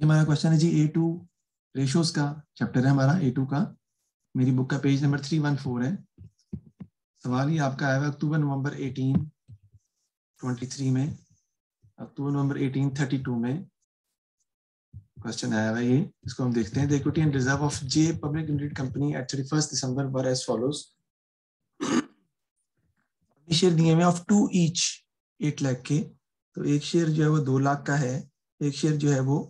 ये हमारा क्वेश्चन है जी ए टू रेशोज का चैप्टर है हमारा ए टू का। मेरी बुक का page number three one four है। सवाल ही आपका आया हुआ October, November eighteen twenty three में। October, November eighteen thirty two में क्वेश्चन आया हुआ ये। इसको हम देखते हैं। Equity and reserve of J public limited company at thirty first December were as follows share दिए हुए of two each eight lakh के। तो एक शेयर जो है वो दो लाख का है। एक शेयर जो है वो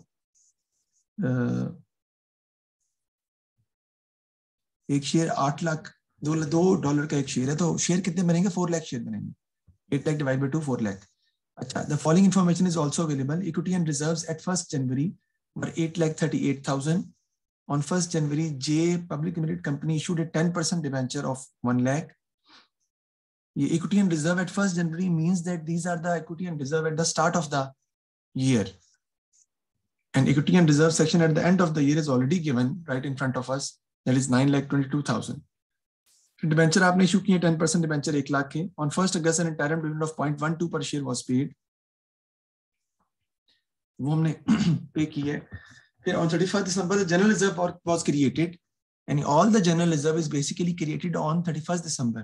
एक शेयर आठ लाख दो दो डॉलर का एक शेयर है तो शेयर कितने बनेंगे फोर लाख शेयर बनेंगे eight lakh divide by two four lakh अच्छा the following information is also available equity and reserve at first January were eight lakh thirty eight thousand on 1st January, J Public Limited Company issued a 10% debenture of 1 lakh. Equity and reserve at 1st January means that these are the equity and reserve at the start of the year. And equity and reserve section at the end of the year is already given right in front of us. That is 9 lakh 22,000. Debenture आपने issue किए 10 percent debenture एक लाख के on first August an interim dividend of 0.12 per share was paid वो हमने पे की है फिर on 31st December the general reserve was created and all the general reserve is basically created on 31st December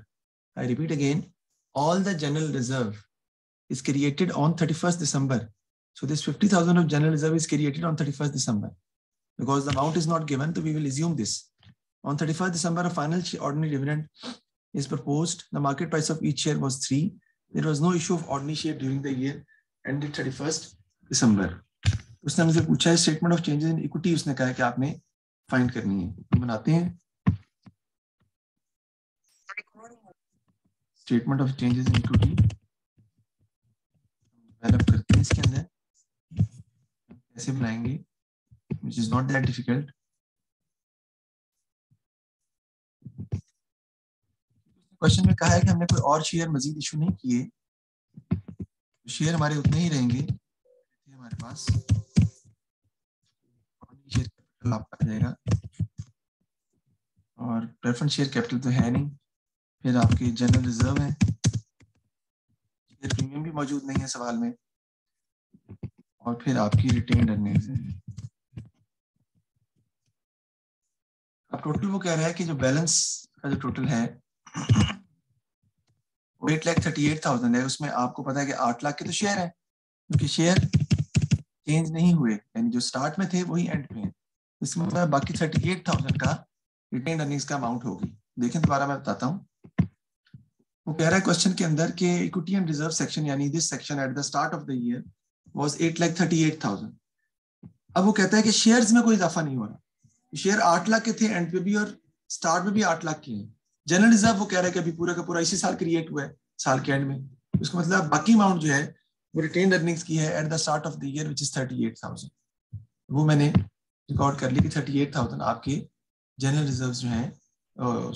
I repeat again all the general reserve is created on 31st December so this 50,000 of general reserve is created on 31st December because the amount is not given so we will assume this On 31st December, a final ordinary dividend is proposed. The market price of each share was 3. There was no issue of ordinary share during the year ended 31st December. उसने हमसे पूछा है statement of changes in equity उसने कहा है कि आपने find करनी है बनाते हैं statement of changes in equity develop करते हैं इसके अंदर कैसे बनाएँगे which is not that difficult question में कहा है कि हमने कोई और शेयर मजीद इशू नहीं किए। शेयर हमारे उतने ही रहेंगे। हमारे पास। शेयर कैपिटल आपका जाएगा। और प्रेफरेंस शेयर कैपिटल तो है नहीं। फिर आपके जनरल रिज़र्व है। शेयर प्रीमियम भी मौजूद नहीं है सवाल में। और फिर आपकी रिटेन अर्निंग्स है अब टोटल वो कह रहा है कि जो बैलेंस का जो टोटल है, वो eight lakh thirty eight thousand है। उसमें आपको पता है कि आठ लाख के तो शेयर है, क्योंकि शेयर चेंज नहीं हुए। यानी जो स्टार्ट में थे, वही एंड में इसमें बाकी थर्टी एट थाउज़ेंड का रिटेन अर्निंग्स का अमाउंट होगी। देखें दोबारा मैं बताता हूँ। वो कह रहा है क्वेश्चन के अंदर कि इक्विटी एंड रिज़र्व सेक्शन यानी this section at the start of the year was eight lakh thirty eight thousand अब वो कहता है कि शेयर्स में कोई इजाफा नहीं हो रहा। शेयर आठ लाख के थे एंड पे भी और स्टार्ट में भी आठ लाख के हैं। जनरल रिज़र्व वो कह रहा है कि अभी पूरा का पूरा इसी साल क्रिएट हुआ है, साल के एंड में। उसका मतलब बाकी अमाउंट जो है, वो रिटेन अर्निंग्स की है at the start of the year which is thirty eight thousand वो मैंने रिकॉर्ड कर ली कि थर्टी एट थाउज़ेंड आपके जनरल रिज़र्व जो है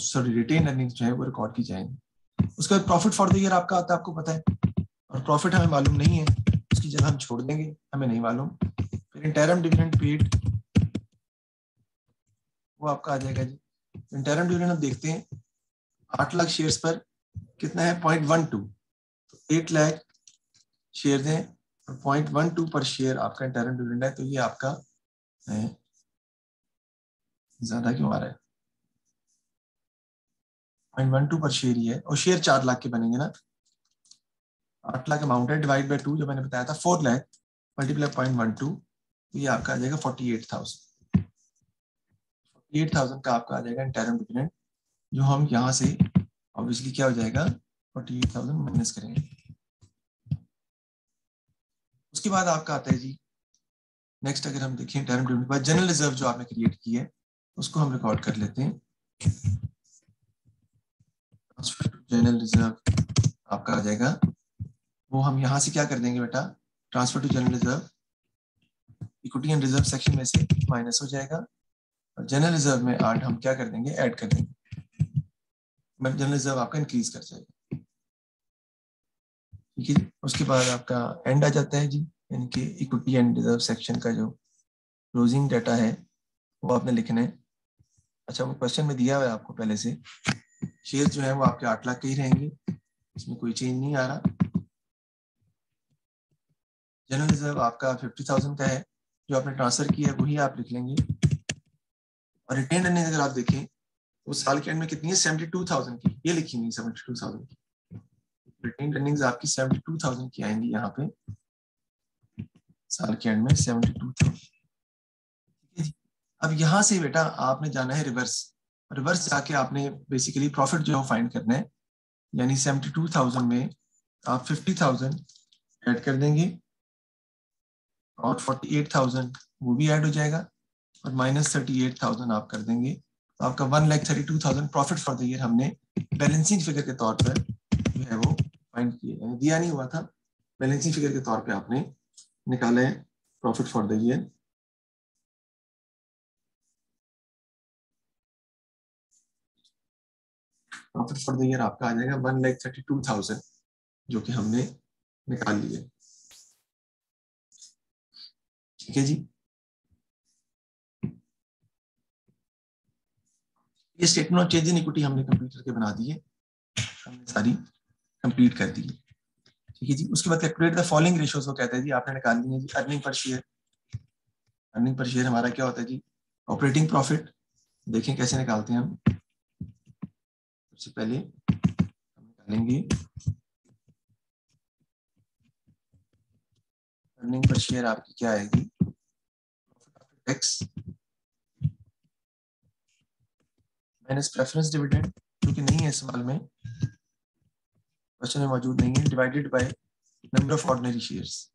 सॉरी रिटेन अर्निंग्स जो है, वो रिकॉर्ड की जाएँगे। उसका प्रॉफिट फॉर द ईयर आपका आता है, आपको पता है। और प्रॉफिट हमें मालूम नहीं है। जगह हम छोड़ देंगे, हमें नहीं मालूम। फिर इंटरम डिविडेंड पेड वो आपका आ जाएगा जी। इंटरम डिविडेंड हम देखते हैं, आठ लाख शेयर्स पर कितना है? पॉइंट वन टू तो एट लाख शेयर है point one two per share आपका इंटरनल डिविडेंड है तो ये आपका ज़्यादा क्यों आ रहा है? Point one two per share ही है, और शेयर चार लाख के बनेंगे ना? आठ लाख अमाउंट है डिवाइड बाई टू जो मैंने बताया था four lakh multiply point one two तो ये आपका आ जाएगा forty eight thousand forty eight thousand का आपका आ जाएगा इंटरनल डिविडेंड जो हम यहाँ से ऑब्वियसली क्या हो जाएगा? फोर्टी एट थाउज़ेंड माइनस करेंगे। उसके बाद आपका आता है जी नेक्स्ट अगर हम देखें टर्म डिविडेंड बाद जनरल रिज़र्व जो आपने क्रिएट की है, उसको हम रिकॉर्ड कर लेते हैं। जनरल रिज़र्व आपका आ जाएगा वो हम यहाँ से क्या कर देंगे बेटा? Transfer to general reserve equity and reserve section में से माइनस हो जाएगा। और जनरल रिज़र्व में आठ हम क्या कर देंगे? ऐड कर देंगे। मतलब जनरल रिज़र्व आपका इंक्रीज कर जाएगा। ठीक है उसके बाद आपका एंड आ जाता है जी। यानी कि इक्विटी एंड रिज़र्व सेक्शन का जो क्लोजिंग डाटा है, वो आपने लिखना है। अच्छा वो क्वेश्चन में दिया हुआ है आपको पहले से। शेयर जो है वो आपके आठ लाख के ही रहेंगे। इसमें कोई चेंज नहीं आ रहा। जनरल रिज़र्व आपका फिफ्टी थाउज़ेंड का है, जो आपने ट्रांसफ़र किया है, वही आप लिख लेंगे। और रिटेन अर्निंग अगर आप देखें तो साल के एंड में कितनी है? सेवेंटी टू थाउज़ेंड की। ये लिखी हुई सेवेंटी टू थाउज़ेंड की। रिटेन अर्निंग आपकी सेवेंटी टू थाउज़ेंड की आएँगी यहाँ पे। साल के एंड में सेवेंटी टू थाउज़ेंड अब यहाँ से बेटा आपने जाना है रिवर्स रिवर्स जाके आपने बेसिकली प्रॉफिट जो है फाइंड करना है। यानी सेवेंटी टू थाउज़ेंड में आप फिफ्टी थाउज़ेंड ऐड कर देंगे। और फोर्टी एट थाउज़ेंड वो भी ऐड हो जाएगा और माइनस थर्टी एट थाउज़ेंड आप कर देंगे। तो आपका one lakh thirty two thousand profit for the year हमने बैलेंसिंग फिगर के तौर पर जो है वो फाइंड किया यानी दिया नहीं हुआ था बैलेंसिंग फिगर के तौर पर आपने निकाला है profit for the year profit for the year आपका आ जाएगा one lakh thirty two thousand जो कि हमने निकाल लिया ठीक है जी? ये statement of change in equity हमने कंप्लीट करके बना दी है। हमने सारी कंप्लीट कर दी है। ठीक है जी? उसके बाद कैलकुलेट द फॉलोइंग रेशियोज वो कहता है जी, आपने निकाल है जी earning per share earning per share हमारा क्या होता है जी? ऑपरेटिंग प्रॉफिट देखें कैसे निकालते हैं हम। सबसे पहले हम निकालेंगे। अर्निंग पर शेयर आपकी क्या आएगी? टैक्स माइनस प्रेफरेंस डिविडेंड जो कि नहीं है सवाल में। क्वेश्चन में मौजूद नहीं है divided by number of ordinary shares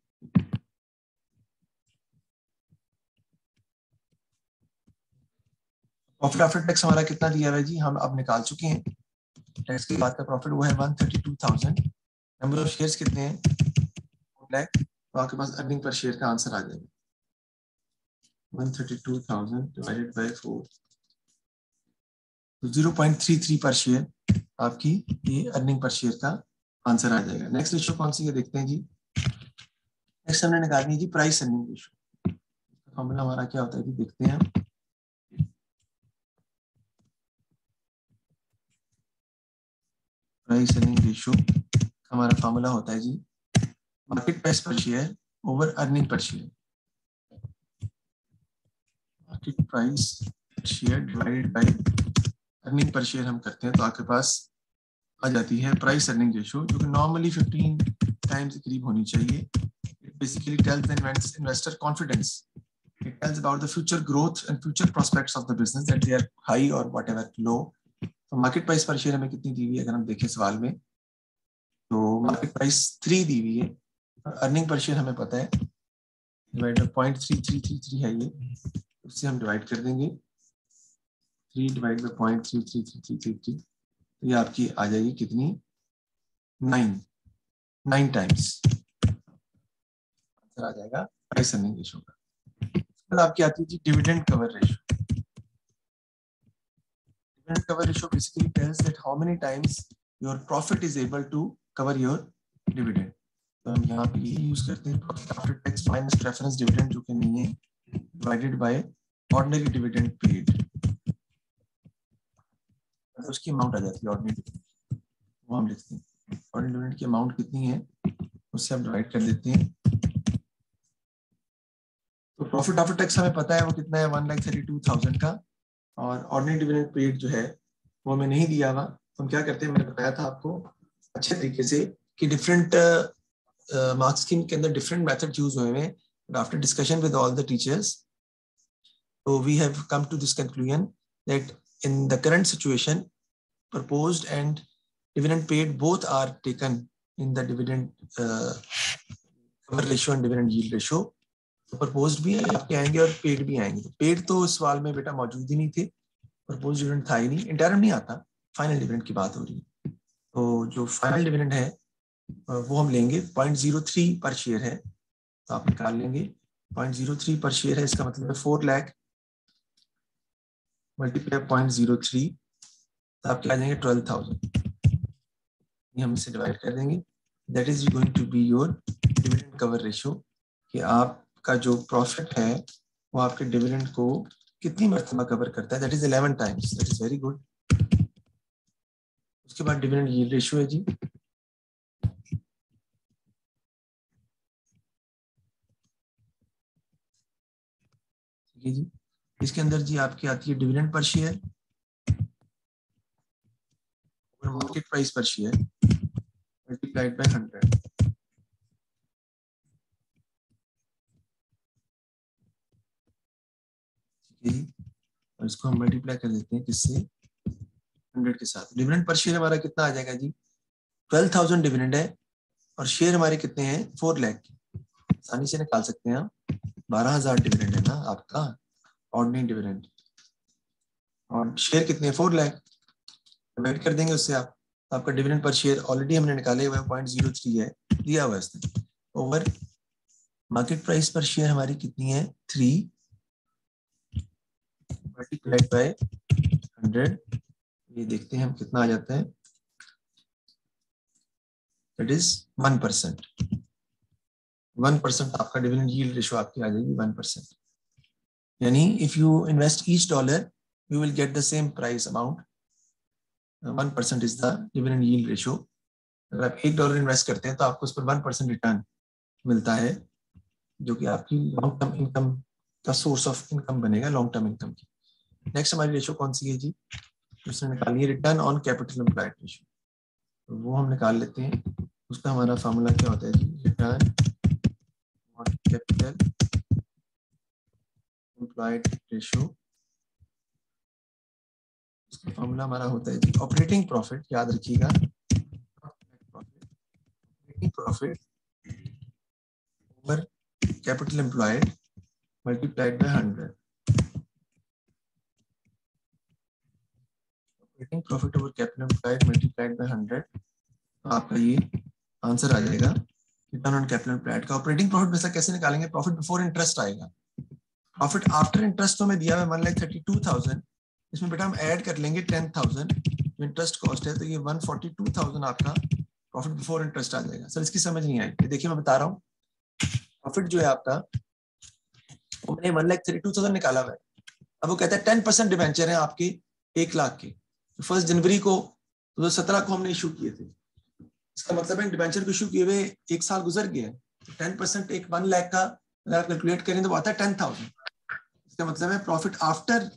profit after tax हमारा कितना दिया हुआ है जी? हम अब निकाल चुके हैं। टैक्स के बाद का प्रॉफिट वो है one thirty two thousand number of shares कितने हैं? लैख तो आपके पास अर्निंग पर शेयर का आंसर आ जाएगा। One thirty two thousand divided by तो zero point three three per share आपकी ये अर्निंग पर शेयर का आंसर आ जाएगा। नेक्स्ट रेशियो कौन सी है? देखते हैं जी। नेक्स्ट हमने निकालनी है जी प्राइस अर्निंग रेशियो फॉर्मूला हमारा क्या होता है जी? देखते हैं प्राइस अर्निंग रेशियो हमारा फॉर्मूला होता है जी। Market price per share over earning per share market price share divided by earning per share हम करते हैं तो आपके पास आ जाती है प्राइस अर्निंग रेशियो जो कि नॉर्मली 15 टाइम्स के करीब होनी चाहिए। It basically tells the investor confidence it tells about the future growth and future prospects of the business that they are high or whatever, low. तो मार्केट प्राइस पर शेयर हमें कितनी दी हुई है, अगर हम देखें सवाल में? तो मार्केट प्राइस थ्री दी हुई है। अर्निंग पर शेयर हमें पता है। Point three three three three है ये। उससे हम डिवाइड कर देंगे। Three divide by point three three three three three three ये आपकी आ जाएगी कितनी? नाइन नाइन टाइम्स आंसर आ जाएगा प्राइस अर्निंग रेशो का। उसके आपकी आती थी dividend cover ratio dividend cover ratio basically tells that how many times your profit is able to cover your dividend तो हम यहाँ पे यूज़ करते हैं। Profit after tax minus preference dividend जो कि नहीं है डिवाइडेड बाई dividend paid. तो उसकी अमाउंट आ जाती है dividend वो हम लिखते हैं। Ordinary dividend की अमाउंट कितनी है, उससे हम डिवाइड कर देते हैं। तो प्रॉफिट आफ्टर टैक्स हमें पता है वो कितना है one lakh thirty two thousand का। और ऑर्डिनरी डिविडेंड पेड जो है, वो हमें नहीं दिया हुआ। हम क्या करते हैं, मैंने बताया था आपको अच्छे तरीके से कि डिफरेंट मार्क्स स्कीम के अंदर डिफरेंट मेथड यूज़ हुए हैं। After discussion with all the teachers so we have come to this conclusion that in the current situation proposed and dividend paid both are taken in the dividend uh, cover ratio and dividend yield ratio. Propose भी आपके आएँगे और paid भी आएँगे। तो paid तो इस सवाल में बेटा मौजूद ही नहीं थे। प्रपोज डिविडेंड था ही नहीं। इंटरम नहीं आता। फाइनल डिविडेंड की बात हो रही है। तो जो फाइनल डिविडेंड है वो हम लेंगे। Point zero three per share है। तो आप निकाल लेंगे। Point zero three per share है इसका मतलब है four lakh multiply point zero three तो आप क्या जाएँगे ट्वेल्व थाउज़ेंड ये हम इसे डिवाइड कर देंगे। That is going to be your dividend cover ratio कि आप का जो प्रॉफिट है, वो आपके डिविडेंड को कितनी मरतबा कवर करता है? That is eleven times that is very good उसके बाद डिविडेंड यील्ड रेशियो है जी। ठीक है जी। इसके अंदर जी आपकी आती है dividend per share market price per share multiplied by hundred ठीक है और इसको हम मल्टीप्लाई कर देते हैं किससे? हंड्रेड के साथ। डिविडेंड पर शेयर हमारा कितना आ जाएगा जी? ट्वेल्व थाउज़ेंड डिविडेंड है और शेयर हमारे कितने हैं? फोर लैख आसानी से निकाल सकते हैं आप। बारह हज़ार डिविडेंड है ना आपका। ऑर्डनरी डिविडेंड और शेयर कितने फोर लैख वेट कर देंगे उससे आप। आपका डिविडेंड पर शेयर ऑलरेडी हमने निकाले हुए पॉइंट ज़ीरो थ्री है। दिया हुआ इसने over market price per share हमारी कितनी है? थ्री मल्टीप्लाइड बाय हंड्रेड ये देखते हैं हम कितना आ जाता है। It is one percent one percent आपका डिविडेंड यील्ड रेशो आपकी आ जाएगी वन परसेंट यानी if you invest each dollar you will get the same price amount one percent is the dividend yield ratio अगर आप एक डॉलर इन्वेस्ट करते हैं तो आपको उस पर वन परसेंट रिटर्न मिलता है, जो कि आपकी लॉन्ग टर्म इनकम का सोर्स ऑफ़ इनकम बनेगा लॉन्ग टर्म इनकम की। नेक्स्ट हमारी रेशो कौन सी है जी? उसने निकाली है return on capital employed ratio तो वो हम निकाल लेते हैं। उसका हमारा फॉर्मूला क्या होता है जी? Return on capital employed ratio उसका फॉर्मूला हमारा होता है ऑपरेटिंग प्रॉफिट याद रखिएगा। Operating profit over capital employed multiplied by hundred operating profit over capital employed multiplied by hundred तो आपका ये आंसर आ जाएगा रिटर्न ऑन कैपिटल एम्प्लॉयड का ऑपरेटिंग प्रॉफिट वैसा कैसे निकालेंगे? प्रॉफिट बिफोर इंटरेस्ट आएगा। प्रॉफिट आफ्टर इंटरेस्ट तो हमें दिया हुआ one lakh thirty two thousand इसमें बेटा हम ऐड कर लेंगे टेन थाउज़ेंड इंटरेस्ट कॉस्ट है तो ये वन फोर्टी टू थाउज़ेंड आपका प्रॉफिट बिफोर इंटरेस्ट आ जाएगा। सर इसकी समझ नहीं आई। देखिए मैं बता रहा हूँ। प्रॉफिट जो है आपका मैंने one lakh thirty two thousand निकाला हुआ है। अब वो कहता है टेन परसेंट डिवेंचर है आपके एक लाख के। तो फ़र्स्ट जनवरी को दो हज़ार सत्रह को हमने इशू किए थे। इसका मतलब है डिवेंचर को इशू किए हुए एक साल गुजर गया है। तो टेन परसेंट एक वन लाख का अगर आप कैलकुलेट करें तो आता है टेन थाउज़ेंड इसका मतलब है प्रॉफिट आफ्टर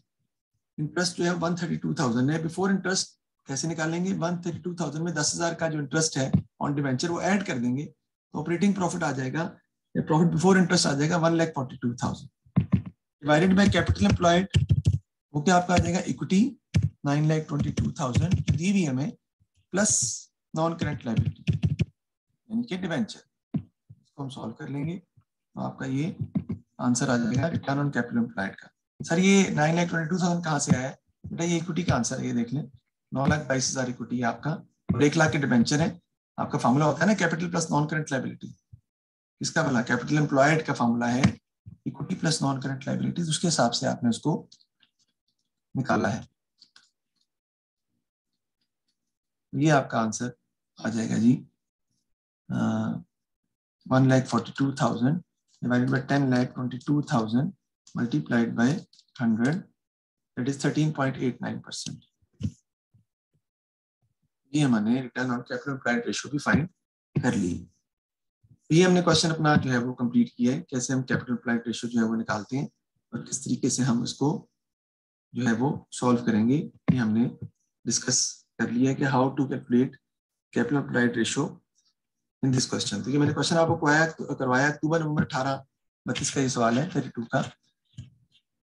इंटरेस्ट जो है वन थर्टी टू थाउज़ेंड है। बिफोर इंटरेस्ट कैसे निकालेंगे? वन थर्टी टू थाउज़ेंड में दस हज़ार का जो इंटरेस्ट है ऑन डिवेंचर वो ऐड कर देंगे तो ऑपरेटिंग प्रॉफिट आ जाएगा। प्रॉफिट बिफोर इंटरेस्ट आ जाएगा one lakh forty two thousand divided by capital employed वो क्या आपका आ जाएगा? Equity nine lakh twenty two thousand दी हुई हमें प्लस नॉन करेंट लाइबिलिटी यानी कि डिवेंचर इसको हम सॉल्व कर लेंगे। तो आपका ये आंसर आ जाएगा रिटर्न ऑन कैपिटल एम्प्लॉयड का। सर, ये nine lakh twenty two thousand कहाँ से आया बेटा, ये इक्विटी का आंसर है, ये देख लें। नौ लाख बाईस हज़ार इक्विटी है आपका, और एक लाख के डिवेंचर है। आपका फॉर्मूला होता है ना capital plus non current liability इसका बोला कैपिटल एम्प्लॉयड का फॉर्मूला है। Equity plus non current liabilities उसके हिसाब से आपने उसको निकाला है। ये आपका आंसर आ जाएगा जी one lakh forty two thousand ten lakh twenty two thousand multiplied by 100 that is 13.89 percent. ये हमने return on capital employed ratio भी फाइंड कर ली। ये हमने क्वेश्चन अपना जो है वो कंप्लीट किया है, कैसे हम कैपिटल एम्प्लॉयड रेशियो जो है वो निकालते हैं और किस तरीके से हम इसको जो है वो सॉल्व करेंगे, ये हमने डिस्कस कर लिया है कि how to calculate capital employed ratio in this question तो ये मैंने क्वेश्चन आपको करवाया करवाया, अक्टूबर, नवंबर, अठारह, बत्तीस का ये सवाल है थर्टी टू का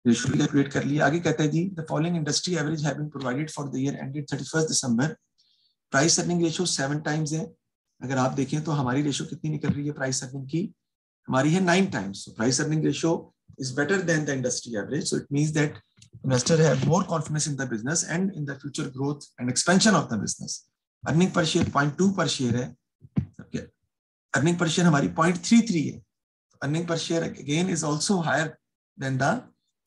रेशियो कैलकुलेट कर लिया। आगे कहते हैं जी the following industry average have been provided for the year ended 31 December price earning ratio seven times है। अगर आप देखें तो हमारी रेशियो कितनी निकल रही है प्राइस अर्निंग की? हमारी है nine times so price earning ratio is better than the industry average so it means that investor have more confidence in the business and in the future growth and expansion of the business earning per share 0.2 per share है। Earning per share हमारी 0.33 है earning per share again is also higher than the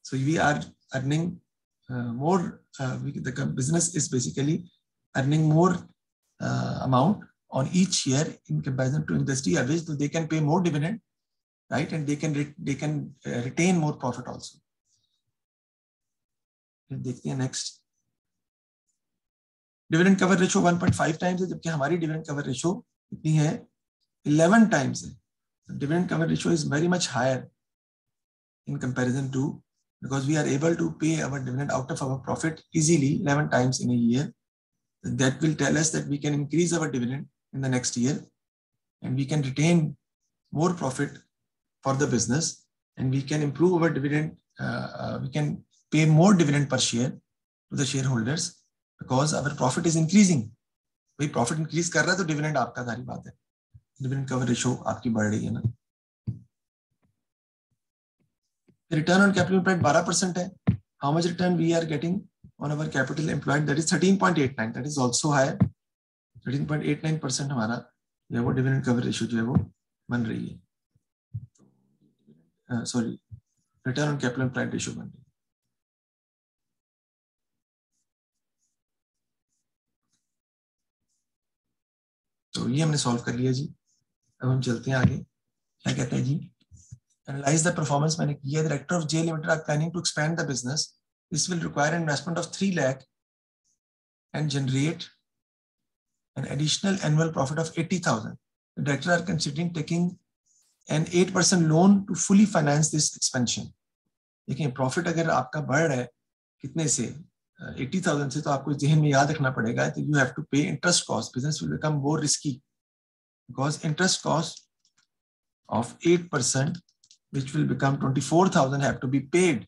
So we are earning uh, more, uh, we, the business is basically earning more uh, amount on each year in comparison to industry average, so they can pay more dividend, right? And they can they can uh, retain more profit also. देखते हैं next dividend cover ratio 1.5 times है जबकि हमारी dividend cover ratio कितनी है 11 times है dividend cover ratio is very much higher in comparison to because we are able to pay our dividend out of our profit easily 11 times in a year. That will tell us that we can increase our dividend in the next year and we can retain more profit for the business and we can improve our dividend. Uh, uh, we can pay more dividend per share to the shareholders because our profit is increasing. भाई profit increase कर रहा है तो dividend आपका सारी बात है dividend cover ratio आपकी बढ़ रही है ना। Return on capital employed 12 percent है। How much return we are getting on our capital employed that is 13.89 that is also higher 13.89 percent हमारा जो है वो डिविडेंड कवर रेशियो जो है वो बन रही है। Sorry return on capital employed ratio बन रही है। तो ये हमने सॉल्व कर लिया जी। अब हम चलते हैं आगे। क्या कहते हैं जी? एनालाइज द परफॉर्मेंस मैंने किया director of J limited are planning to expand the business this will require investment of three lakh and generate an additional annual profit of 80,000. The director are considering taking an 8% loan to fully finance this expansion. देखिए profit अगर आपका बढ़ रहा है कितने से? 80,000 से तो आपको जहन में याद रखना पड़ेगा तो you have to pay interest cost business will become more risky Because interest cost of 8% which will become 24,000 have to be paid.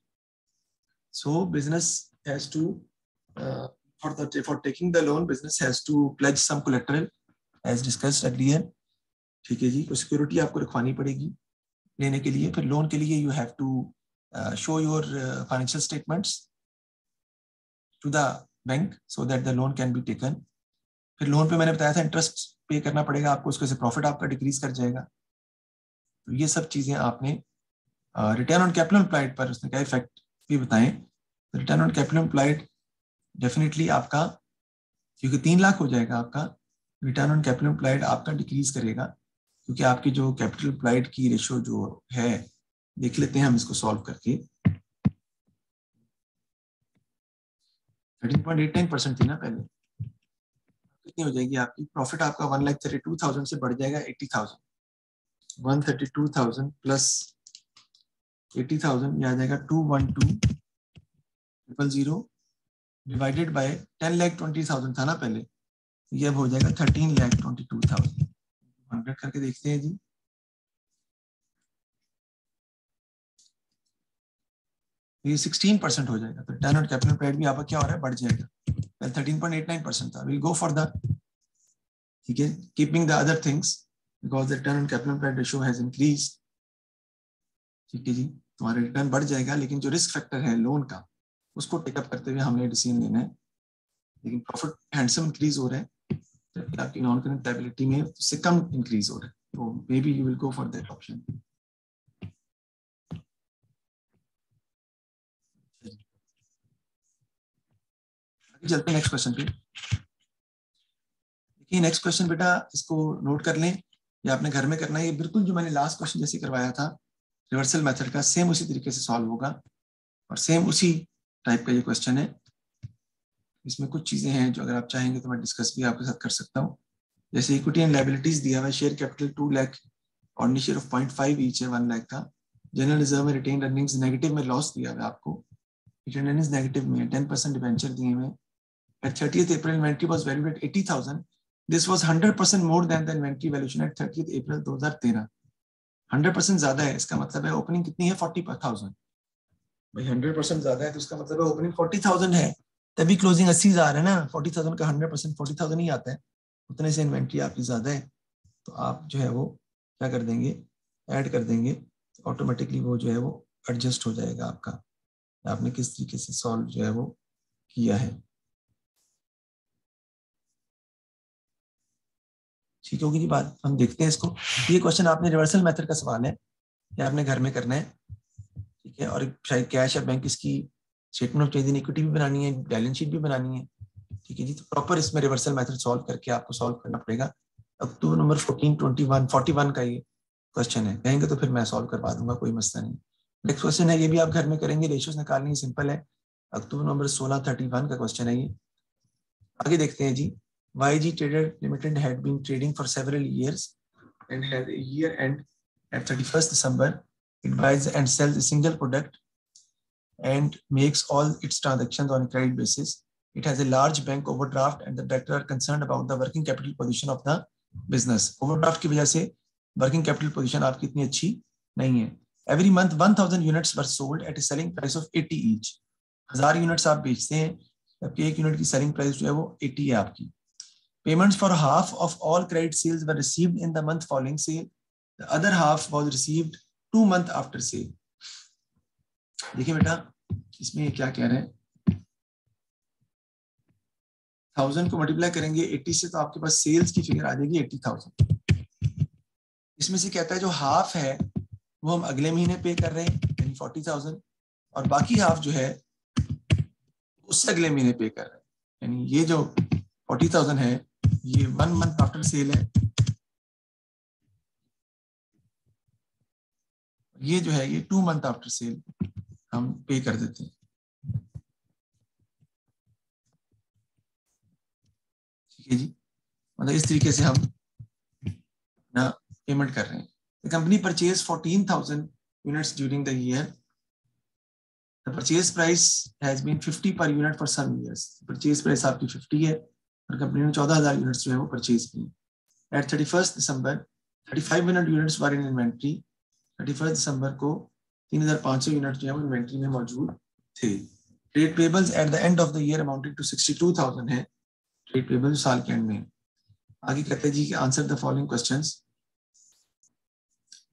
So business has to, uh, for, the, for taking the loan, business has to pledge some collateral as discussed earlier. ठीक है जी तो security आपको रखवानी पड़ेगी लेने के लिए फिर loan के लिए you have to show your financial statements to the bank so that the loan can be taken फिर लोन पे मैंने बताया था इंटरेस्ट पे करना पड़ेगा, आपको उसके से प्रॉफिट आपका डिक्रीज कर जाएगा। तो ये सब चीज़ें आपने रिटर्न ऑन कैपिटल एम्प्लॉयड पर उसने क्या इफ़ेक्ट भी बताए। Return on capital employed definitely आपका, क्योंकि तीन लाख हो जाएगा आपका रिटर्न ऑन कैपिटल एम्प्लॉयड आपका डिक्रीज करेगा, क्योंकि आपकी जो कैपिटल एम्प्लॉयड की रेशियो जो है, देख लेते हैं हम इसको सॉल्व करके। 13.89 परसेंट थी ना पहले। कितनी हो जाएगी आपकी? प्रॉफिट आपका one lakh thirty two thousand से बढ़ जाएगा eighty thousand one thirty two thousand plus eighty thousand आ जाएगा two one two triple zero divided by ten lakh twenty thousand था ना पहले? ये अब हो जाएगा thirteen lakh twenty two thousand hundred करके देखते हैं जी। ये 16 परसेंट हो जाएगा। तो रिटर्न ऑन कैपिटल एम्प्लॉयड भी आपका क्या हो रहा है? बढ़ जाएगा। 13.89 परसेंट था। विल गो फॉर द ठीक है? Keeping the other things because the return on capital employed ratio has increase ठीक है जी? तुम्हारा रिटर्न बढ़ जाएगा, लेकिन जो रिस्क फैक्टर है लोन का, उसको टेकअप करते हुए हमने डिसीज़न लेना है। लेकिन प्रॉफिट हैंडसम इंक्रीज हो रहा है। जबकि आपकी नॉन करेंट लायबिलिटी में उससे कम इंक्रीज हो रहा है। तो maybe you will go for that option चलते हैं नेक्स्ट क्वेश्चन पे। देखिए नेक्स्ट क्वेश्चन बेटा, इसको नोट कर लें, या आपने घर में करना है। ये बिल्कुल जो मैंने लास्ट क्वेश्चन जैसे करवाया था रिवर्सल मेथड का सेम उसी तरीके से सॉल्व होगा। और सेम उसी टाइप का ये क्वेश्चन है। इसमें कुछ चीज़ें हैं जो अगर आप चाहेंगे तो मैं डिस्कस भी आपके साथ कर सकता हूँ। जैसे इक्विटी एंड लाइबिलिटीज दिया हुआ शेयर कैपिटल टू लैख और share of point five each है वन लैख का जनरल रिज़र्व में रिटेन अर्निंग्स नेगेटिव में लॉस दिया हुआ आपको। रिटेन अर्निंग्स नेगेटिव में टेन परसेंट डिवेंचर दिए हुए At 30th April, inventory was valued at 80,000. This was 100% more than the inventory valuation at 30th April 2013. 100% ज़्यादा है इसका मतलब है ओपनिंग कितनी है 40,000 भाई 100% ज़्यादा है तो इसका मतलब है ओपनिंग 40,000 है तभी क्लोजिंग 80 हज़ार है ना 40,000 का 100% 40,000 ही आता है उतने से इन्वेंट्री आपकी ज़्यादा है तो आप जो है वो क्या कर देंगे ऐड कर देंगे ऑटोमेटिकली वो जो है वो एडजस्ट हो जाएगा आपका आपने किस तरीके से सॉल्व जो है वो किया है ठीक होगी जी बात हम देखते हैं इसको। ये क्वेश्चन आपने रिवर्सल मेथड का सवाल है, या आपने घर में करना है। ठीक है, और शायद कैश या बैंक इसकी स्टेटमेंट ऑफ़ चेंज इक्विटी भी बनानी है बैलेंस शीट भी बनानी है। ठीक है जी तो प्रॉपर इसमें रिवर्सल मेथड सॉल्व करके आपको सॉल्व करना पड़ेगा। October number fourteen twenty one forty one का ये क्वेश्चन है। कहेंगे तो फिर मैं सॉल्व करवा दूँगा, कोई मसला नहीं। नेक्स्ट क्वेश्चन है, ये भी आप घर में करेंगे रेशियोज निकालनी सिंपल है। अक्टूबर नंबर सोलह थर्टी वन का क्वेश्चन है ये। आगे देखते हैं जी। YG Trader Limited had been trading for several years and had a year end at 31st December. It buys and sells a single product and makes all its transactions on a credit basis. It has a large bank overdraft and the director are concerned about the working capital position of the business. Overdraft की वजह से working capital position आपकी इतनी अच्छी नहीं है. Every month 1000 units were sold at a selling price of 80 each. हजार units आप बेचते हैं जबकि एक यूनिट की सेलिंग प्राइस जो है वो 80 है आपकी Payments for half of all credit sales were received in the month following sale. The other half was received two month after sale. देखिए बेटा, इसमें क्या कह रहे हैं थाउज़ेंड को मल्टीप्लाई करेंगे एट्टी से तो आपके पास सेल्स की फिगर आ जाएगी एट्टी थाउज़ेंड इसमें से कहता है जो हाफ़ है, वो हम अगले महीने पे कर रहे हैं, यानी फोर्टी थाउज़ेंड और बाकी हाफ़ जो है, उससे अगले महीने पे कर रहे हैं यानी ये जो फोर्टी थाउज़ेंड है ये वन मंथ आफ्टर सेल है। ये जो है, ये टू मंथ आफ्टर सेल हम पे कर देते हैं। ठीक है जी? मतलब इस तरीके से हम ना पेमेंट कर रहे हैं। The company purchase fourteen thousand units during the year the purchase price has been 50 per unit for some years purchase price आपकी 50 है। और कंपनी ने 14000 यूनिट्स जो है वो परचेज की at 31st December 3500 units were in inventory 31st December को 3500 unit जो है वो इन्वेंट्री में मौजूद थे। Trade payables at the end of the year amounted to 62000 है ट्रेड पेबल साल के एंड में। आगे कहते जी कि आंसर द फॉलोइंग क्वेश्चंस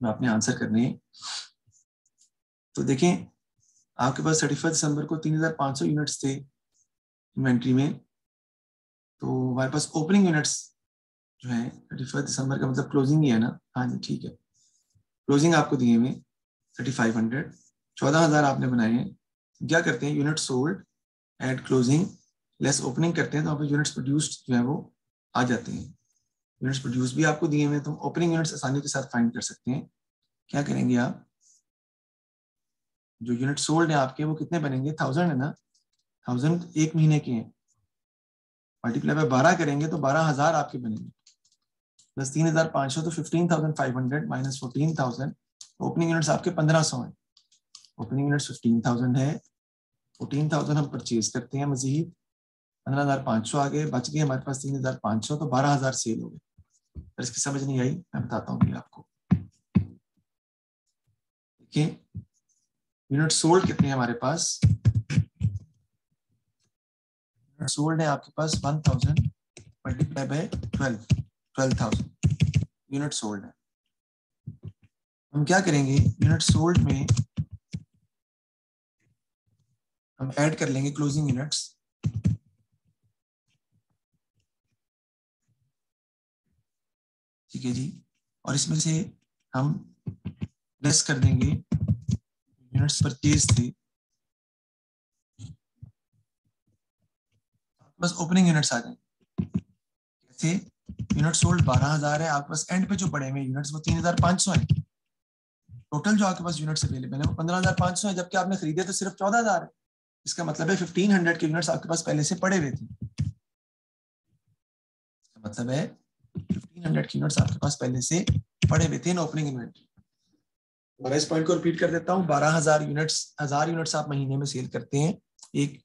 मैं अपने आंसर करने हैं। तो देखें, आपके पास थर्टी फ़र्स्ट दिसंबर को 3500 यूनिट्स थे इन्वेंट्री में। तो हमारे पास ओपनिंग यूनिट्स जो है थर्टी फ़र्स्ट दिसंबर का मतलब क्लोजिंग ही है ना? हाँ जी, ठीक है। क्लोजिंग आपको दिए हुए थर्टी फाइव हंड्रेड चौदह हज़ार आपने बनाए हैं। क्या करते हैं? Unit sold at closing less opening करते हैं तो आप यूनिट्स प्रोड्यूस्ड जो है वो आ जाते हैं। यूनिट्स प्रोड्यूस भी आपको दिए हुए तो ओपनिंग यूनिट्स आसानी के साथ फाइंड कर सकते हैं। क्या करेंगे आप? जो यूनिट सोल्ड है आपके, वो कितने बनेंगे? थाउज़ेंड है ना? थाउज़ेंड एक महीने के हैं। मल्टीप्लाई बाय बारह करेंगे तो बारह हज़ार आपके बनेंगे। प्लस तीन हज़ार पाँच सौ तो fifteen thousand five hundred minus fourteen thousand opening units आपके पंद्रह सौ है। ओपनिंग यूनिट्स फिफ्टीन थाउज़ेंड है। फोर्टीन थाउज़ेंड हम परचेज करते हैं मजीद। पंद्रह हज़ार पाँच सौ आ गए, बच गए हमारे पास तीन हज़ार पाँच सौ तो बारह हज़ार सेल हो गए। पर इसकी समझ नहीं आई, मैं बताता हूँ आपको। यूनिट सोल्ड कितने हमारे पास? सोल्ड है आपके पास one thousand multiply by twelve twelve thousand unit sold है। हम क्या करेंगे? यूनिट सोल्ड में हम ऐड कर लेंगे क्लोजिंग यूनिट्स ठीक है जी? और इसमें से हम लेस कर देंगे। यूनिट्स परचेज थे। बस ओपनिंग यूनिट्स आ जाएँगे जैसे यूनिट सोल्ड बारह हज़ार है, आपके पास एंड पे जो पड़े हुए यूनिट्स वो तीन हज़ार पाँच सौ है। टोटल जो आपके पास यूनिट्स अवेलेबल है, वो पंद्रह हज़ार पाँच सौ है, जबकि आपने खरीदे तो सिर्फ़ चौदह हज़ार है। इसका मतलब है फिफ्टीन हंड्रेड के यूनिट्स आपके पास पहले से पड़े हुए थे। मतलब है फिफ्टीन हंड्रेड के यूनिट्स आपके पास पहले से पड़े हुए थे इन ओपनिंग इन्वेंट्री इस पॉइंट को रिपीट कर देता हूँ, बारह हज़ार यूनिट्स हज़ार यूनिट्स आप महीने में सेल करते हैं, एक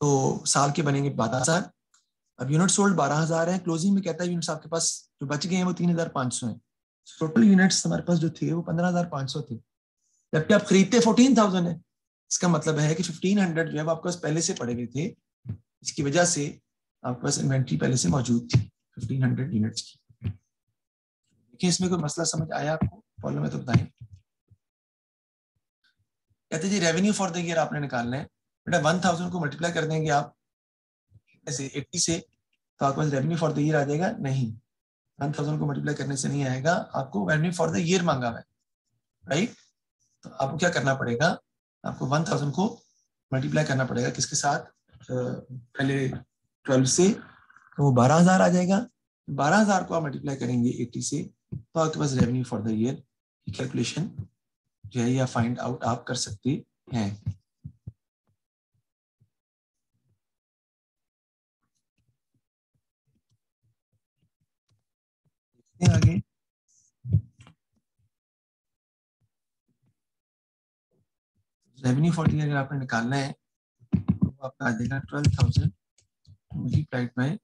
तो साल के बनेंगे बारह हज़ार। अब यूनिट सोल्ड बारह हज़ार है। क्लोजिंग में कहता है यूनिट्स आपके पास जो बच गए हैं वो तीन हज़ार पाँच सौ है। टोटल यूनिट्स हमारे पास जो थे वो पंद्रह हज़ार पाँच सौ थे। जबकि आप खरीदते फोर्टीन थाउज़ेंड है। इसका मतलब है कि फिफ्टीन हंड्रेड जो है आपके पास पहले से पड़े हुए थे। इसकी वजह से आपके पास इन्वेंट्री पहले से मौजूद थी फिफ्टीन हंड्रेड यूनिट्स की। देखिए, इसमें कोई मसला समझ आया आपको? प्रॉब्लम है तो बताएँ कहते जी रेवेन्यू फॉर द ईयर आपने निकालना है। बेटा वन थाउज़ेंड को मल्टीप्लाई कर देंगे आप। ऐसे एट्टी से तो आपके पास रेवेन्यू फॉर द ईयर आ जाएगा? नहीं। वन थाउज़ेंड को मल्टीप्लाई करने से नहीं आएगा। आपको रेवेन्यू फॉर द ईयर मांगा है। राइट तो आपको क्या करना पड़ेगा? आपको वन थाउज़ेंड को मल्टीप्लाई करना पड़ेगा। किसके साथ? पहले ट्वेल्व से तो वो बारह हज़ार आ जाएगा। बारह हज़ार को आप मल्टीप्लाई करेंगे एट्टी से तो आपके पास रेवेन्यू फॉर द ईयर की कैलकुलेशन जो है या फाइंड आउट आप कर सकते हैं। आगे। रेवेन्यू फोर्टी अगर आपने निकालना है तो आपका आ जाएगा twelve thousand multiplied by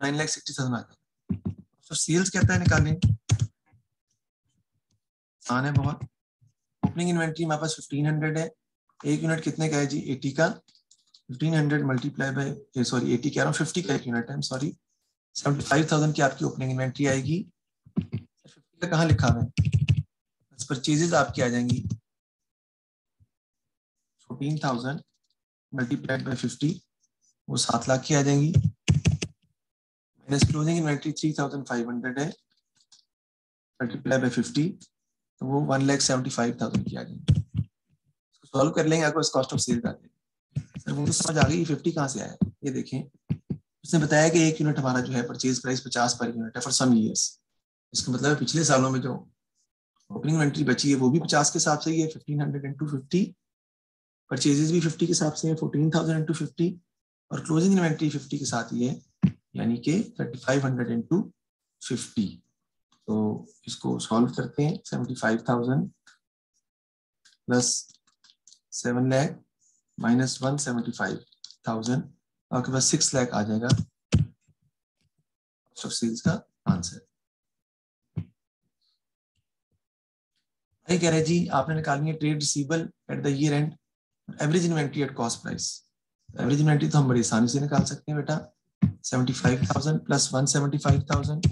nine lakh sixty thousand आ जाएगा। तो सेल्स कहता है निकालें आसान है बहुत। ओपनिंग इन्वेंट्री हमारे पास फिफ्टीन हंड्रेड है। एक यूनिट कितने का है जी? एटी का। Fifteen hundred multiply by sorry eighty कह रहा हूँ फिफ्टी का एक यूनिट है सॉरी सेवेंटी फाइव थाउज़ेंड की आपकी ओपनिंग इन्वेंट्री आएगी। फिफ्टी का कहाँ लिखा है परचेजेस आपकी आ जाएँगी। Fourteen thousand multiplied by fifty वो सात लाख की आ जाएँगी। Minus closing inventory three thousand five hundred है। मल्टीप्लाई बाई फिफ्टी तो वो one lakh seventy five thousand की आ जाएगी। सॉल्व कर लेंगे, आपको इस कॉस्ट ऑफ़ सेल कर देंगे सर वो तो समझ आ गई फिफ्टी कहाँ से आया? ये देखें। उसने बताया कि एक यूनिट हमारा जो है परचेज प्राइस पचास पर यूनिट है फॉर सम ईयर्स इसका मतलब पिछले सालों में जो ओपनिंग इन्वेंट्री बची है, वो भी पचास के हिसाब से ही है fifteen hundred into fifty purchases भी फिफ्टी के हिसाब से है फोर्टीन थाउज़ेंड इंटू फिफ्टी और क्लोजिंग इन्वेंट्री फिफ्टी के साथ ही है, यानी कि thirty five hundred into fifty तो इसको सॉल्व करते हैं seventy five thousand plus seven lakh minus one seventy five thousand आपके पास सिक्स लैख आ जाएगा। ऑफ़ सेल्स का आंसर कह रहे जी, आपने निकालनी है trade receivable at the year end average inventory at cost price average inventory तो हम बड़ी आसानी से निकाल सकते हैं बेटा। Seventy five thousand plus one seventy five thousand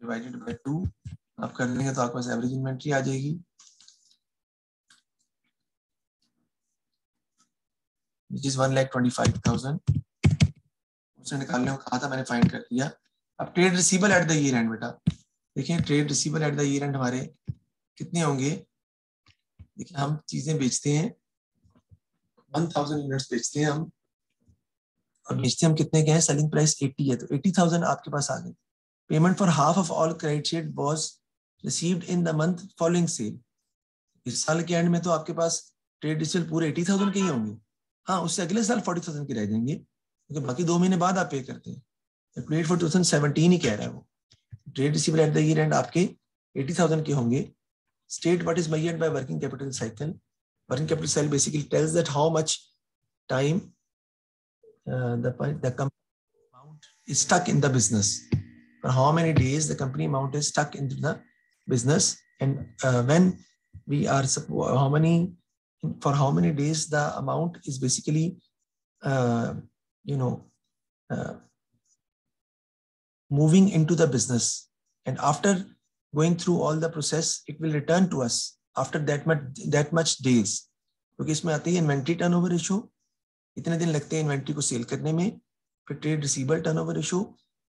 divided by two आप कर लेंगे तो आपके पास एवरेज इन्वेंट्री आ जाएगी। Which is one lakh twenty उसने निकालने को कहा था, मैंने फाइंड कर दिया अब trade receivable at the year end बेटा। देखिए trade receivable at the year end हमारे कितने होंगे? देखिए हम चीज़ें बेचते हैं। वन थाउज़ेंड यूनिट्स बेचते हैं हम। और बेचते हम कितने के हैं? सेलिंग प्राइस एट्टी है। तो एट्टी थाउज़ेंड आपके पास आ गए। Payment for half of all credit shade was received in the month following sale इस साल के एंड में तो आपके पास ट्रेड रिसीवल पूरे एटी थाउज़ेंड के ही होंगे। हाँ उससे अगले साल फोर्टी थाउज़ेंड के रह जाएँगे क्योंकि तो बाकी दो महीने बाद आप पे करते हैं फॉर टू ही कह रहा है वो trade receivable at the year end आपके एटी थाउज़ेंड के होंगे capital cycle working capital cycle basically tells that how much time uh, the the company amount is stuck in the business for how many days the company amount is stuck into the business and uh, when we are how many for how many days the amount is basically uh, you know uh, moving into the business and after going through all the process, it will return to us after that much that much days. क्योंकि इसमें आती है inventory turnover ratio इतने दिन लगते हैं inventory को cell करने में फिर ट्रेड रिसीवर टर्नओवर रेशो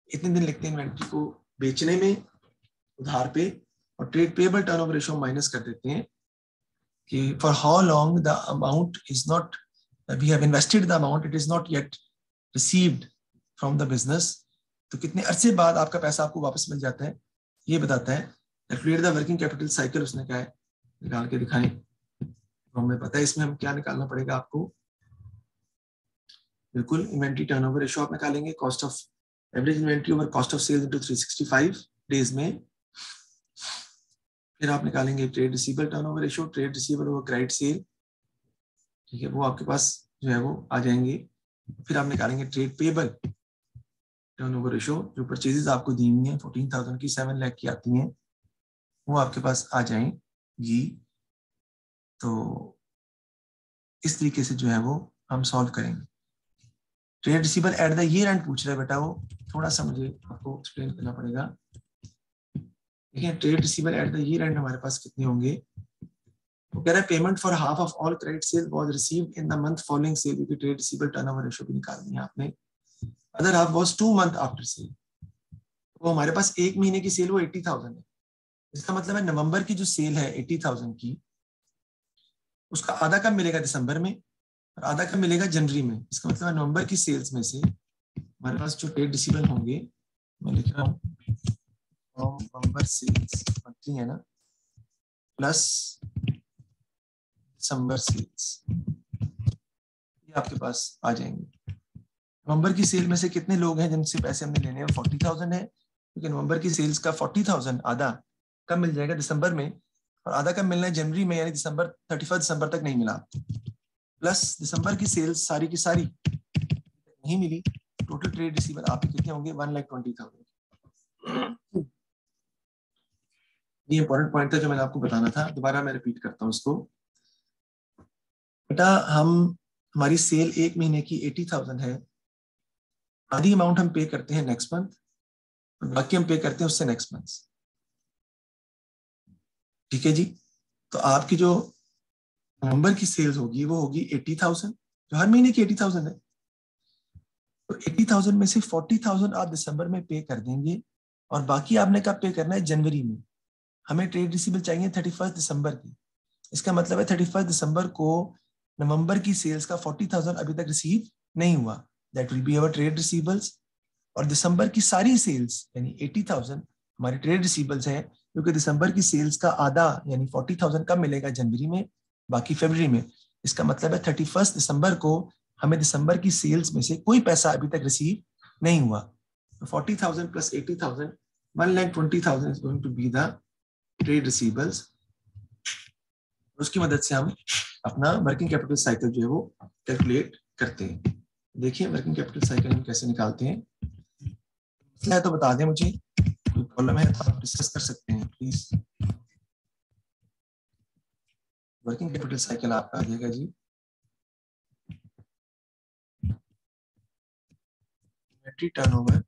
इतने दिन लगते हैं इन्वेंट्री को बेचने में उधार पे और trade payable turnover ratio minus कर देते हैं कि for how long the amount is not we have invested the amount it is not yet received from the business तो कितने अरसे बाद आपका पैसा आपको वापस मिल जाता है? ये बताता है calculate the working capital cycle उसने क्या है, निकाल के दिखाएँ। तो हमें पता है इसमें हम क्या निकालना पड़ेगा आपको? बिल्कुल इन्वेंट्री टर्नओवर रेशो आप निकालेंगे cost of average inventory over cost of sales into 365 days में। फिर आप निकालेंगे trade receivable turnover ratio trade receivable over credit sale ठीक है, वो आपके पास जो है वो आ जाएँगे। फिर आप निकालेंगे ट्रेड पेबल टर्नओवर रेशो जो परचेजेस आपको दी हुई है फोर्टीन थाउज़ेंड की सेवन लैख की आती हैं, वो आपके पास आ जाएँगी। तो इस तरीके से जो है वो हम सॉल्व करेंगे। Trade receiver at the year end पूछ रहे बेटा वो, थोड़ा सा मुझे आपको एक्सप्लेन करना पड़ेगा। देखिए trade receiver at the year end हमारे पास कितने होंगे? वो कह रहा है payment for half of all credit sale was received in the month following sale क्योंकि ट्रेड रिसीवर टर्नओवर रेशियो भी निकालनी है आपने। Other half was two month after sale वो हमारे पास एक महीने की सेल वो एट्टी थाउज़ेंड है। इसका मतलब है नवंबर की जो सेल है एट्टी थाउज़ेंड की, उसका आधा कब मिलेगा दिसंबर में? और आधा कब मिलेगा जनवरी में? इसका मतलब है नवंबर की सेल्स में से हमारे पास जो ट्रेड रिसीवल होंगे, मैं लिख रहा हूँ। नवंबर सेल्स मंथली है ना प्लस दिसंबर सेल्स ये आपके पास आ जाएँगे। नवंबर की सेल में से कितने लोग हैं जिनसे पैसे हमने लेने हैं? फोर्टी थाउज़ेंड है, क्योंकि नवंबर की सेल्स का फोर्टी थाउज़ेंड आधा कब मिल जाएगा दिसंबर में, और आधा कब मिलना है जनवरी में, यानी दिसंबर थर्टी फ़र्स्ट दिसंबर तक नहीं मिला। प्लस दिसंबर की सेल्स सारी की सारी नहीं मिली। टोटल ट्रेड रिसीवर आप कितने होंगे? वन लाख ट्वेंटी थाउज़ेंड ये इंपॉर्टेंट पॉइंट था जो मैंने आपको बताना था। दोबारा मैं रिपीट करता हूँ उसको बेटा, हम, हमारी सेल एक महीने की एटी थाउज़ेंड है। आधी अमाउंट हम पे करते हैं नेक्स्ट मंथ बाकी हम पे करते हैं उससे नेक्स्ट मंथ ठीक है जी? तो आपकी जो नवंबर की सेल्स होगी, वो होगी एटी थाउज़ेंड जो हर महीने की एटी थाउज़ेंड है। तो एटी थाउज़ेंड में से फोर्टी थाउज़ेंड आप दिसंबर में पे कर देंगे, और बाकी आपने कब पे करना है? जनवरी में। हमें ट्रेड रिसीबल चाहिए थर्टी फ़र्स्ट दिसंबर की। इसका मतलब है थर्टी फ़र्स्ट दिसंबर को नवंबर की सेल्स का फोर्टी थाउज़ेंड अभी तक रिसीव नहीं हुआ। That will be our trade receivables और दिसंबर की सारी सेल्स यानी एटी थाउज़ेंड हमारी ट्रेड रिसीबल्स हैं, क्योंकि दिसंबर की सेल्स का आधा, यानी फोर्टी थाउज़ेंड कब मिलेगा जनवरी में, बाकी फेबर में। इसका मतलब है थर्टी फ़र्स्ट दिसंबर को हमें दिसंबर की सेल्स में से कोई पैसा अभी तक रिसीव नहीं हुआ। Forty thousand plus eighty thousand one lakh twenty thousand is going to be the trade receivables उसकी मदद से हम अपना वर्किंग कैपिटल साइकिल जो है वो कैलकुलेट करते हैं। देखिए वर्किंग कैपिटल साइकिल हम कैसे निकालते हैं। है तो बता दें मुझे कोई प्रॉब्लम है तो आप डिस्कस कर सकते हैं प्लीज़ वर्किंग कैपिटल साइकिल आपका आ जाएगा जी। इन्वेंट्री टर्नओवर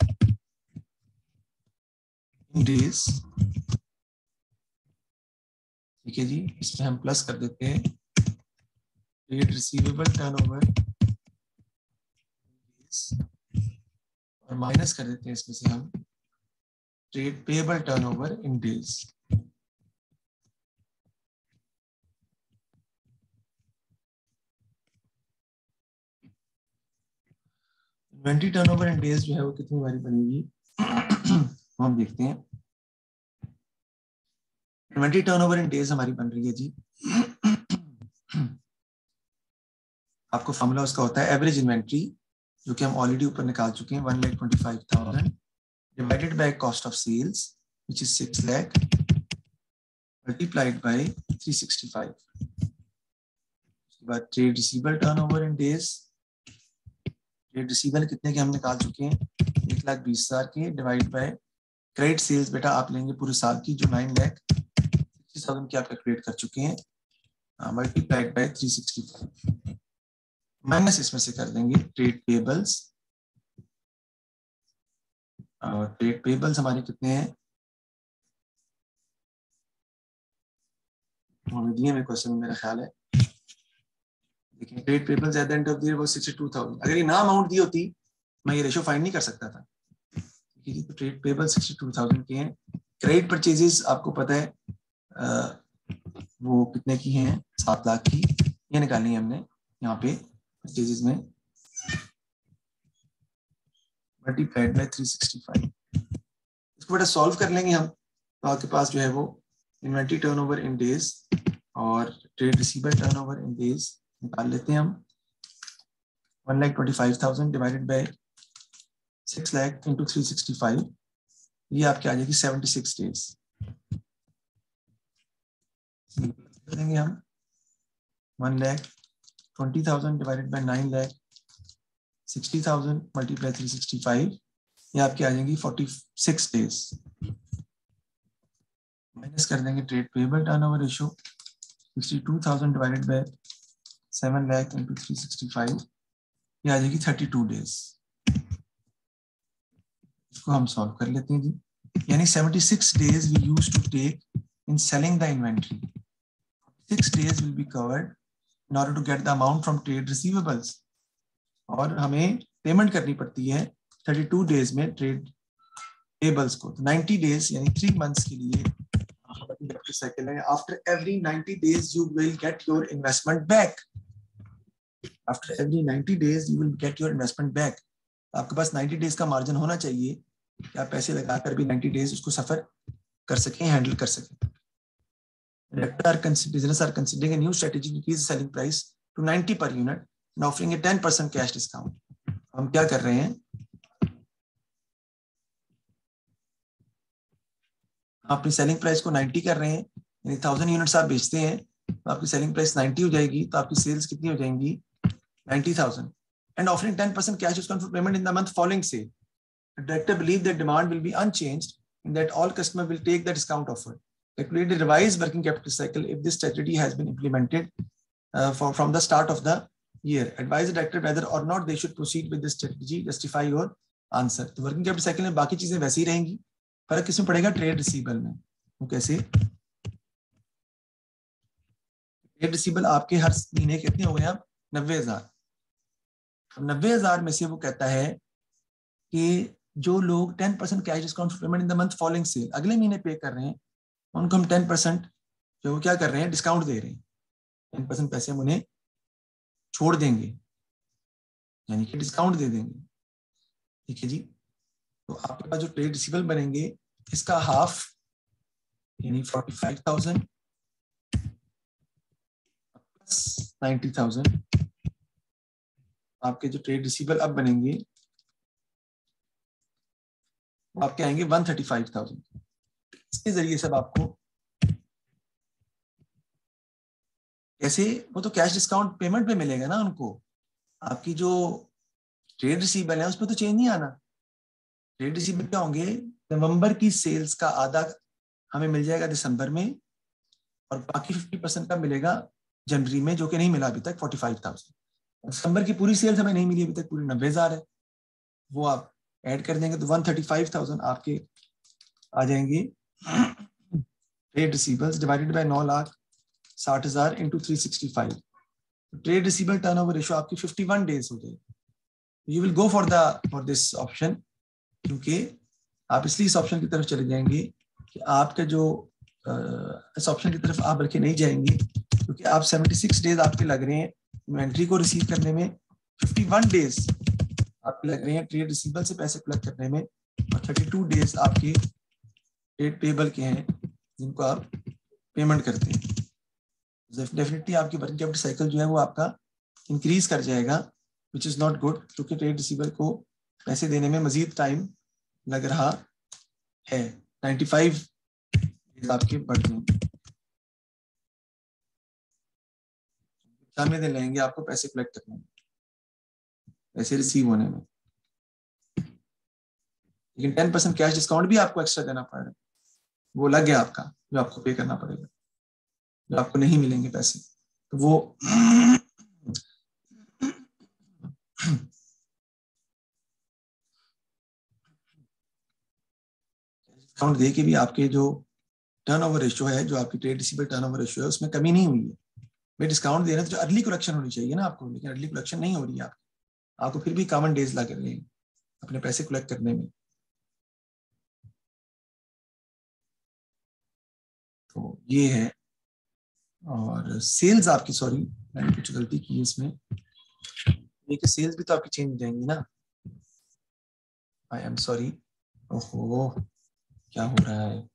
इन डेज़ ठीक है जी, इसमें हम प्लस कर देते हैं। ट्रेड रिसीवेबल टर्नओवर और माइनस कर देते हैं इसमें से हम। Trade payable turnover in days inventory turnover in days जो है वो कितनी बारी बनेगी? हम देखते हैं। इन्वेंट्री टर्नओवर इन डेज़ हमारी बन रही है जी। आपको फॉर्मूला उसका होता है एवरेज इन्वेंट्री जो कि हम ऑलरेडी ऊपर निकाल चुके हैं one lakh twenty five thousand divided by cost of sales which is six lakh multiplied by three sixty five उसके बाद trade receivable turnover in days trade receivable कितने के हम निकाल चुके हैं? एक लाख बीस हज़ार के डिवाइड बाय क्रेडिट सेल्स बेटा आप लेंगे पूरे साल की, जो नाइन लैख सिक्सटी थाउज़ेंड की कैलकुलेट कर चुके हैं? Multiplied by three sixty five minus इसमें से कर देंगे ट्रेड पेबल्स और ट्रेड पेबल्स हमारे कितने हैं? क्वेश्चन मेरा ख्याल है। देखिए trade at the end of the year वो 62000 अगर ये ना अमाउंट दी होती, मैं ये रेशो फाइंड नहीं कर सकता था। तो ट्रेड पेबल 62000 के हैं। क्रेडिट परचेजेस आपको पता है वो कितने की हैं? सात लाख की। ये निकालनी है हमने यहाँ पे परचेजेस में। मल्टीप्लाइड बाय 365 इसको बेटा सॉल्व कर लेंगे हम। तो आपके पास जो है वो इन्वेंट्री टर्नओवर इन डेज़ और trade receiver turnover in days निकाल लेते हैं हम। One lakh twenty five thousand divided by six lakh into three sixty five ये आपके आ जाएगी सेवेंटी सिक्स डेज़ देंगे हम। One lakh twenty thousand divided by nine lakh sixty thousand multiply three sixty five ये आपकी आ जाएँगी फोर्टी सिक्स डेज़ माइनस कर देंगे trade payable turnover ratio sixty two thousand divided by seven lakh into three sixty five ये आ जाएगी thirty two days इसको हम सॉल्व कर लेते हैं जी। यानी seventy six days we use to take in selling the inventory six days will be covered in order to get the amount from trade receivables. और हमें पेमेंट करनी पड़ती है 32 डेज़ में ट्रेड पेबल्स को। तो 90 डेज़ यानी थ्री मंथ्स के लिए साइकिल है। After every 90 days you will get your investment back after every 90 days you will get your investment back आपके पास 90 डेज़ का मार्जिन होना चाहिए कि आप पैसे लगाकर भी 90 डेज़ उसको सफ़र कर सकें हैंडल कर सकें। Director are business are considering a new strategy to increase the selling price to 90 per unit and offering a 10% cash discount. हम क्या कर रहे हैं अपनी सेलिंग प्राइस को 90 कर रहे हैं यानी थाउज़ेंड यूनिट्स आप बेचते हैं तो आपकी सेलिंग प्राइस 90 हो जाएगी तो आपकी सेल्स कितनी हो जाएँगी 90,000 and offering 10% cash discount for payment in the month following sale director believe that demand will be unchanged and that all customer will take the discount offer calculate the revised working capital cycle if this strategy has been implemented uh, for, from the start of the year advise the director whether or not they should proceed with this strategy justify your answer तो working capital cycle में बाकी चीज़ें वैसी ही रहेंगी फ़र्क किसमें पड़ेगा trade receivable में वो कैसे ट्रेड रिसीबल आपके हर महीने कितने हो गए आप नब्बे हज़ार नब्बे हज़ार में से वो कहता है कि जो लोग ten percent cash discount payment in the month following sale अगले महीने पे कर रहे हैं उनको हम टेन परसेंट जो वो क्या कर रहे हैं डिस्काउंट दे रहे हैं। टेन परसेंट पैसे हम उन्हें छोड़ देंगे। यानी कि डिस्काउंट दे देंगे। ठीक है जी? तो आपके पास जो ट्रेड रिसीबल बनेंगे, इसका हाफ़ यानी forty five thousand plus ninety thousand आपके जो ट्रेड रिसीबल अब बनेंगे आपके आएँगे वन थर्टी फाइव थाउज़ेंड इसके ज़रिए सब आपको कैसे, वो तो कैश डिस्काउंट पेमेंट पे मिलेगा ना उनको। आपकी जो ट्रेड रिसीबल है उसमें तो चेंज नहीं आना। ट्रेड रिसीबल क्या होंगे? नवंबर की सेल्स का आधा हमें मिल जाएगा दिसंबर में और बाकी फिफ्टी परसेंट का मिलेगा जनवरी में, जो कि नहीं मिला अभी तक फोर्टी फाइव थाउज़ेंड दिसंबर की पूरी सेल्स हमें नहीं मिली अभी तक, पूरी नब्बे हज़ार है। वो आप ऐड कर देंगे तो वन थर्टी फाइव थाउज़ेंड आपके आ जाएँगे। ट्रेड रिसीबल्स डिवाइडेड बाय नौ लाख साठ हज़ार into three sixty five trade receivable turnover ratio आपकी फिफ्टी वन डेज़ हो जाएगी you will go for the for this option क्योंकि आप इसलिए इस ऑप्शन की तरफ़ चले जाएँगे कि आपका जो इस ऑप्शन की तरफ़ आप रखे नहीं जाएँगे, क्योंकि आप 76 डेज़ आपके लग रहे हैं इन्वेंट्री को रिसीव करने में 51 डेज़ आपके लग रहे हैं ट्रेड रिसीबल से पैसे कलेक्ट करने में, और 32 डेज़ आपके ट्रेड पेबल के हैं, जिनको आप पेमेंट करते हैं। डेफिनेटली आपकी वर्किंग कैपिटल साइकिल जो है, वो आपका इंक्रीज कर जाएगा विच इज़ नॉट गुड क्योंकि ट्रेड रिसीबल को पैसे देने में मजीद टाइम लग रहा है। 95 आपके बढ़ जाएँगे कितने दिन लगेंगे आपको पैसे कलेक्ट करने में, पैसे रिसीव होने में। लेकिन टेन परसेंट कैश डिस्काउंट भी आपको एक्स्ट्रा देना पड़ रहा है। वो लग गया आपका, जो आपको पे करना पड़ेगा, जो आपको नहीं मिलेंगे पैसे। तो वो डिस्काउंट दे के भी आपके जो टर्न ओवर रेशो है, जो आपकी trade receivable turnover ratio है, उसमें कमी नहीं हुई है। भाई डिस्काउंट दे रहे तो जो अर्ली कलेक्शन होनी चाहिए ना आपको, लेकिन अर्ली कलेक्शन नहीं हो रही है आपकी। आपको फिर भी कॉमन डेज़ लग रहे हैं, अपने पैसे कलेक्ट करने में। तो ये है। और सेल्स आपकी सॉरी मैंने कुछ गलती की इसमें। कि सेल्स भी तो आपकी चेंज हो जाएँगी ना। आई एम सॉरी ओहो, क्या हो रहा है?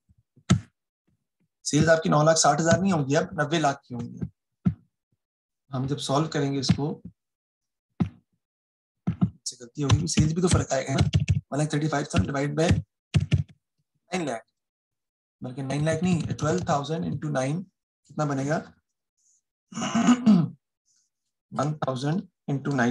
सेल्स आपकी नौ लाख साठ हज़ार नहीं होंगी, अब नब्बे लाख की होंगी। हम जब सॉल्व करेंगे इसको गलती होगी। सेल्स भी तो फ़र्क आएगा ना। One lakh thirty five thousand divide by nine lakh बल्कि नाइन लाख नहीं ट्वेल्व थाउज़ेंड इंटू नाइन कितना बनेगा? One thousand into nine